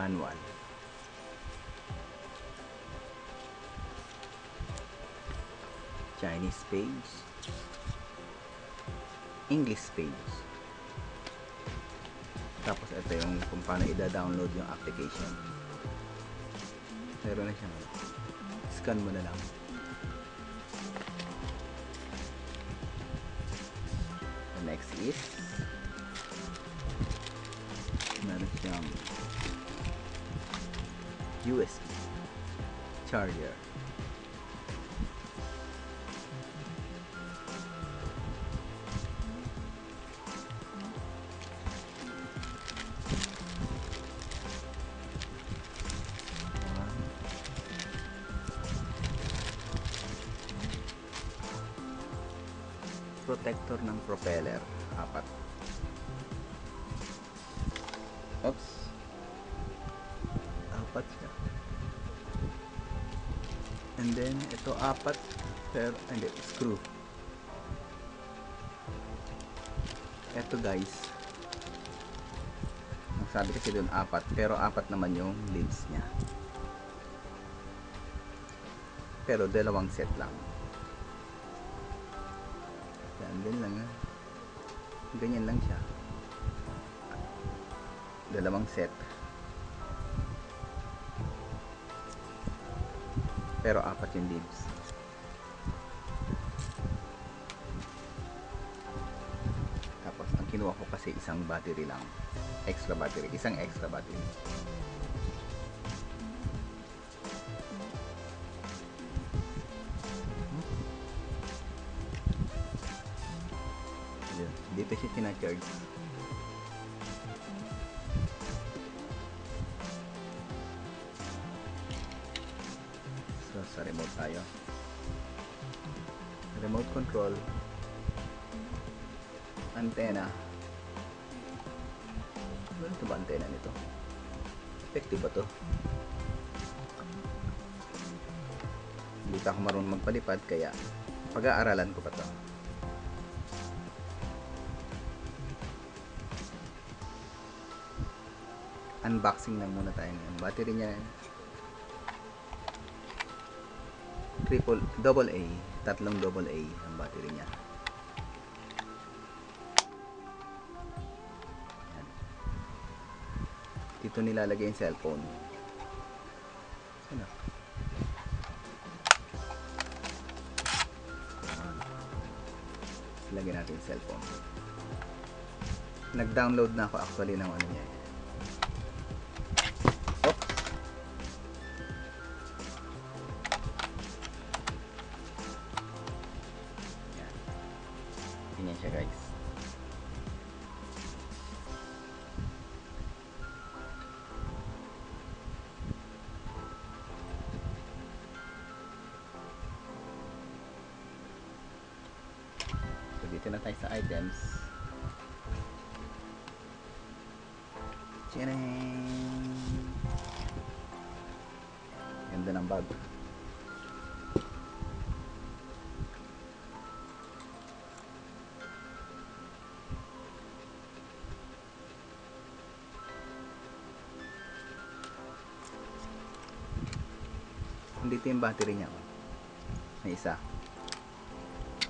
manual. Chinese page. English page. Tapos ito yung kung paano i-download yung application. Meron na siyang ano. scan mo na lang. The next is meron siyang USB charger protector ng propeller apat. Oops and then ito apat pero hindi screw. Eto guys. Sabi kasi dun apat pero apat naman yung leads niya. Pero dalawang set lang. Yan, din lang ah. ganyan lang siya. Dalawang set pero apat yung leaves. Tapos ang kinuha ko kasi isang battery lang. Extra battery, isang extra battery. Yun, dito siya tina-charge sa remote tayo. Remote control. Antenna ano ito ba antenna nito? Effective ba to? Hindi pa ako marunong magpalipad kaya pag-aaralan ko pa to. Unboxing lang muna tayo ngayon. Battery niya triple double A tatlong double A ang battery niya. Yan. dito nilalagay yung cellphone. Ano lagyan natin yung cellphone. Nag-download na ako actually ng ano niya tayo sa items. Tcharam! Ganda ng bag. Dito yung battery niya. May isa.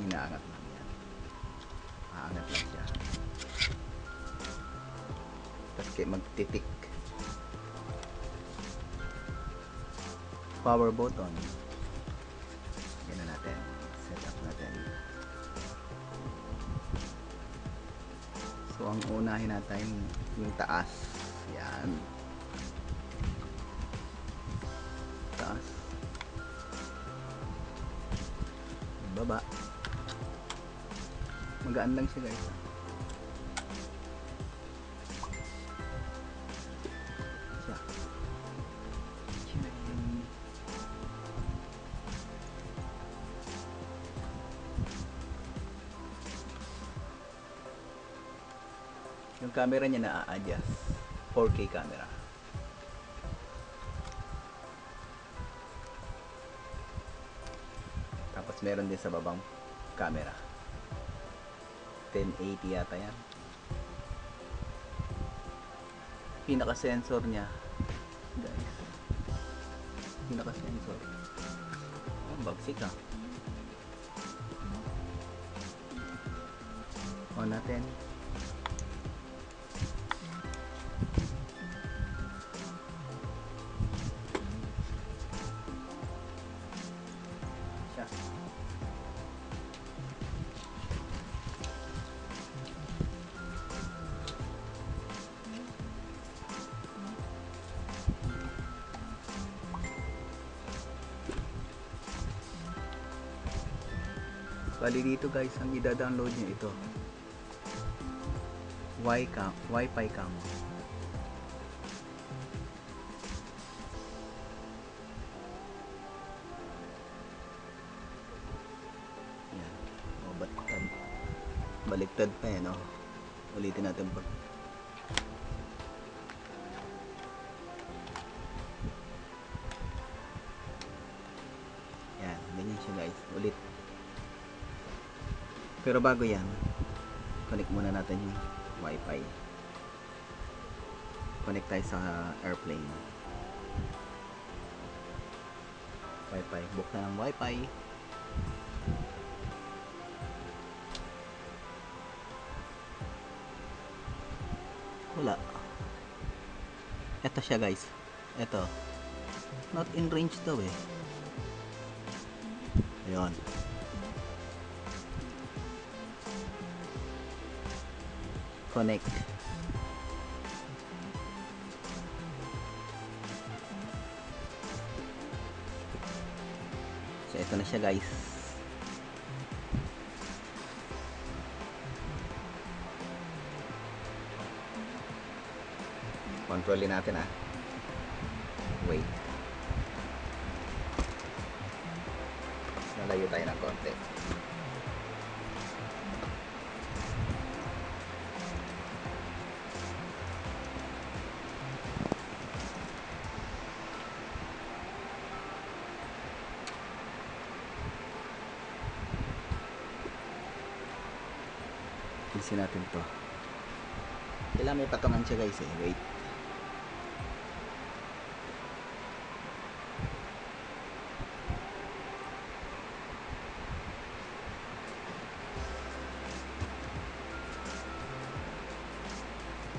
Inaangat yan. Aangat lang siya. Kayo magtitik. Power button. Yan na natin. Set up natin. So, ang unahin natin yung taas. Yan. Taas. Baba. Magaan lang siya guys. Siya. Yung camera niya na-adjust. 4K camera. Tapos meron din sa babang camera. 1080 yata yan. pinaka-sensor niya. Guys. Pinaka-sensor. Oh, bagsik ah. On natin. Bali dito guys, ang ida-download nyo ito. Wi-Cam, Wi-Fi cam. Yan. O, baliktad. Baliktad pa eh, no? Ulitin natin pag Pero bago yan, connect muna natin yung wifi. Connect tayo sa airplane. Wifi. Book na ng wifi. Wala. Ito siya guys. Ito. Not in range daw eh. Ayun. Connect. So ito na siya guys. Kontrolin natin ah. Wait Alisin natin to. Kailangan may patungan siya guys eh. Wait.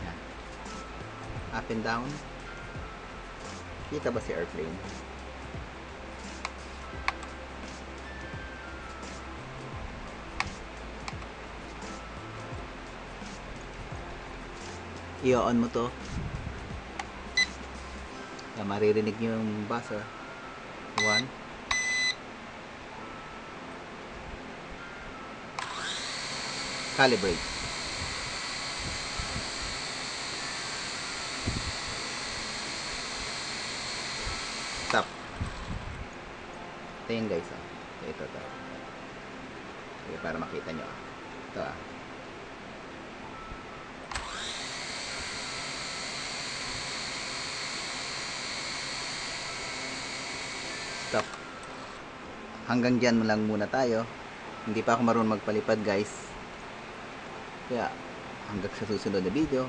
Yan. Up and down. Kita ba si airplane? I-on mo to. Na maririnig nyo yung buzzer 1 calibrate. Stop ito yun guys ah. ito to Sige, para makita nyo ah. ito ah stop hanggang dyan lang muna tayo. Hindi pa ako marunong magpalipad guys. Kaya hanggang sa susunod na video.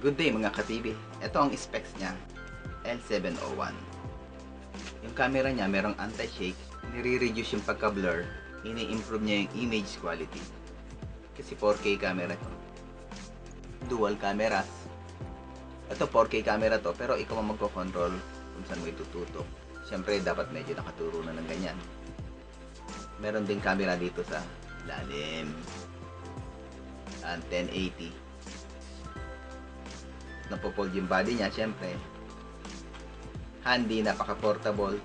Good day mga ka-TV ito ang specs niya. L701 yung camera niya merong anti-shake. Nire-reduce yung pagka-blur. Ini-improve niya yung image quality. Kasi 4K camera to. Dual cameras ito 4K camera to pero ikaw ang magko-control kung saan mo itututok. Syempre dapat medyo nakaturo na ng ganyan. Meron din camera dito sa lalim. And 1080 napopold yung body niya syempre handy napaka portable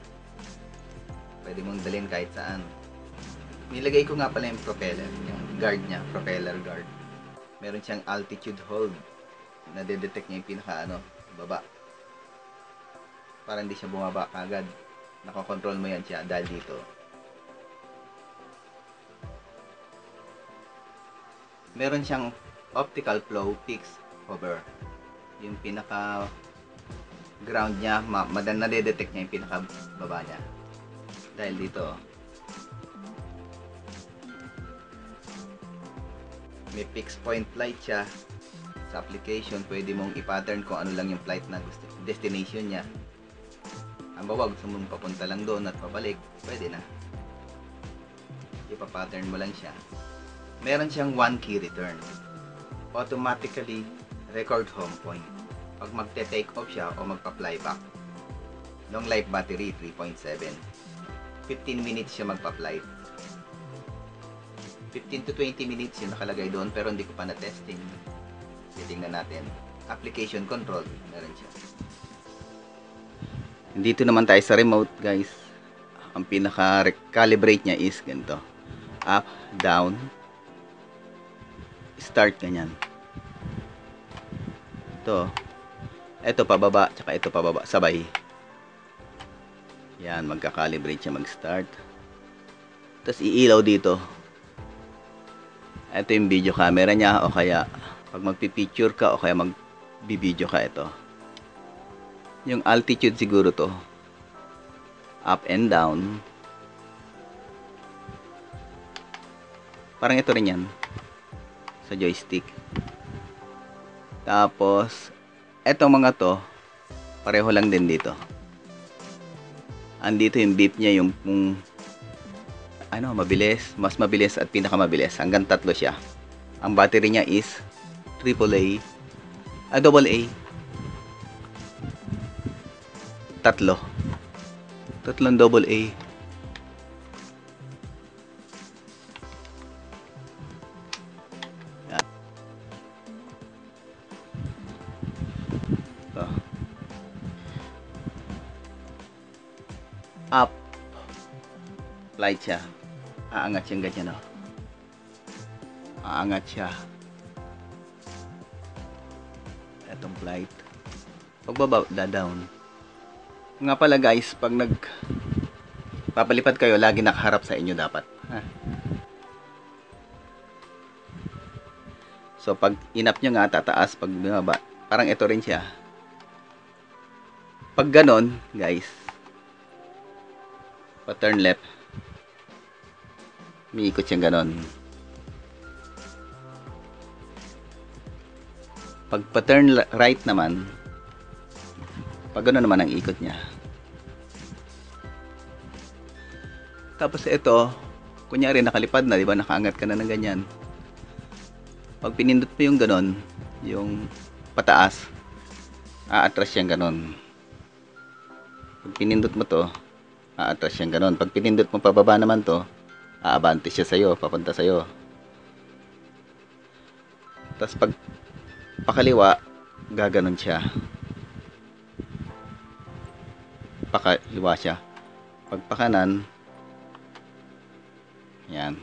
pwede mong dalhin kahit saan. Nilagay ko nga pala yung propeller yung guard niya propeller guard. Meron siyang altitude hold nadedetect niya yung pinaka ano, baba. Para hindi siya bumaba kagad. Nakokontrol mo yan siya dahil dito. Meron siyang optical flow fixed hover. Yung pinaka ground niya, ma madan nadedetect niya yung pinaka baba niya. Dahil dito, may fixed point flight siya. Sa application, pwede mong i-pattern kung ano lang yung flight na gusto, destination niya. Ang bawa, gusto mong papunta lang doon at pabalik, pwede na. Ipa-pattern mo lang siya. Meron siyang one key return. Automatically record home point. Pag magte-take off siya o magpa-fly back. Long life battery, 3.7. 15 minutes siya magpa-flight. 15 to 20 minutes yung nakalagay doon pero hindi ko pa na-testing. Titingnan natin. Application control, meron siya. Dito naman tayo sa remote, guys. Ang pinaka-calibrate niya is ganito. Up, down, start ganyan. Ito. Ito pababa, tsaka ito pababa, sabay. Yan, magka-calibrate siya mag-start. Tapos iilaw dito. Ito yung video camera niya o kaya pag magpipicture ka o kaya magbibideo ka ito. Yung altitude siguro to. Up and down. Parang ito rin yan. Sa joystick. Tapos, etong mga to, pareho lang din dito. Andito yung beep niya, yung, yung ano, mabilis, mas mabilis at pinakamabilis. Hanggang tatlo siya. Ang battery niya is AAA, ah, double A. Tatlo. Tatlong double A. Yan. Ito. Up. Flight siya. Aangat siyang ganyan, no? Aangat siya. Etong flight. Pagbaba, da down. Nga pala guys, pag nag papalipad kayo, lagi nakaharap sa inyo dapat. Ha? So, pag inap nyo nga, tataas. Pag bumaba, parang ito rin siya. Pag ganon, guys, pa-turn left, umiikot siyang ganon. Pag pa-turn right naman, pag gano'n naman ang ikot niya. Tapos ito, kunyari nakalipad na, di ba? Nakaangat ka na ng ganyan. Pag pinindot mo yung ganon, yung pataas, aatras siyang ganon. Pag pinindot mo to, aatras siyang ganon. Pag pinindot mo pababa naman to, aabante siya sa'yo, papunta sa'yo. Tapos pag pakaliwa, gaganon siya. Pakaliwa siya. Pag pakanan, yan.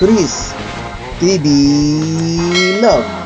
Chris TV Love